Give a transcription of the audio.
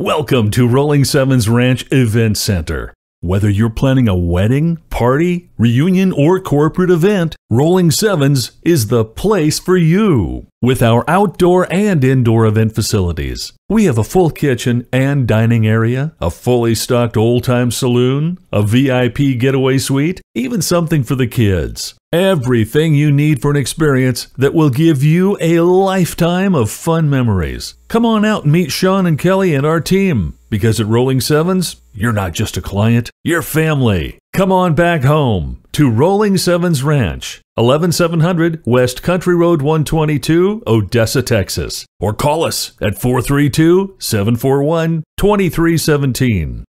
Welcome to Rolling Sevens Ranch Event Center. Whether you're planning a wedding, party, reunion, or corporate event, Rolling Sevens is the place for you. With our outdoor and indoor event facilities, we have a full kitchen and dining area, a fully stocked old time saloon, a VIP getaway suite, even something for the kids. Everything you need for an experience that will give you a lifetime of fun memories. Come on out and meet Sean and Kelly and our team. Because at Rolling Sevens, you're not just a client, you're family. Come on back home to Rolling Sevens Ranch, 11700 West County Road 122, Odessa, Texas. Or call us at 432 741 2317.